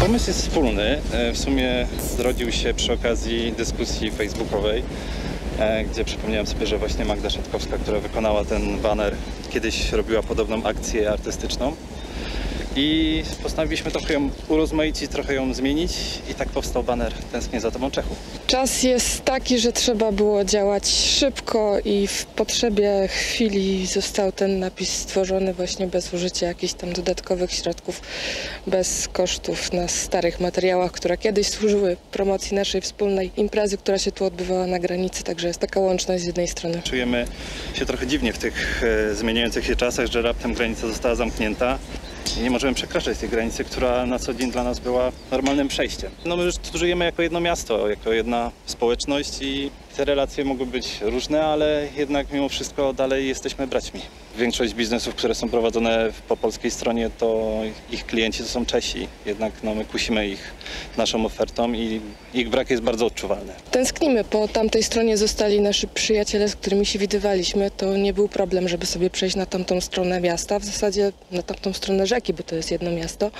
Pomysł jest wspólny. E, W sumie zrodził się przy okazji dyskusji facebookowej, e, gdzie przypomniałem sobie, że właśnie Magda Szatkowska, która wykonała ten baner, kiedyś robiła podobną akcję artystyczną. I postanowiliśmy trochę ją urozmaicić, trochę ją zmienić i tak powstał baner Tęsknię za Tobą Czechu. Czas jest taki, że trzeba było działać szybko i w potrzebie chwili został ten napis stworzony właśnie bez użycia jakichś tam dodatkowych środków, bez kosztów na starych materiałach, które kiedyś służyły promocji naszej wspólnej imprezy, która się tu odbywała na granicy, także jest taka łączność z jednej strony. Czujemy się trochę dziwnie w tych e, zmieniających się czasach, że raptem granica została zamknięta i nie możemy przekraczać tej granicy, która na co dzień dla nas była normalnym przejściem. No my już tu żyjemy jako jedno miasto, jako jedna społeczność i te relacje mogły być różne, ale jednak mimo wszystko dalej jesteśmy braćmi. Większość biznesów, które są prowadzone po polskiej stronie, to ich klienci to są Czesi. Jednak no, my kusimy ich naszą ofertą i ich brak jest bardzo odczuwalny. Tęsknimy, po tamtej stronie zostali nasi przyjaciele, z którymi się widywaliśmy. To nie był problem, żeby sobie przejść na tamtą stronę miasta, w zasadzie na tamtą stronę rzeki, bo to jest jedno miasto.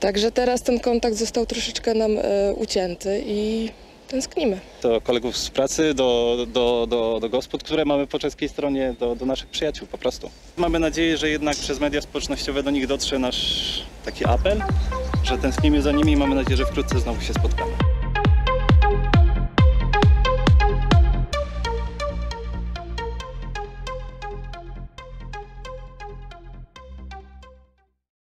Także teraz ten kontakt został troszeczkę nam e, ucięty i tęsknimy. do kolegów z pracy, do, do, do, do gospod, które mamy po czeskiej stronie, do, do naszych przyjaciół po prostu. Mamy nadzieję, że jednak przez media społecznościowe do nich dotrze nasz taki apel, że tęsknimy za nimi i mamy nadzieję, że wkrótce znowu się spotkamy.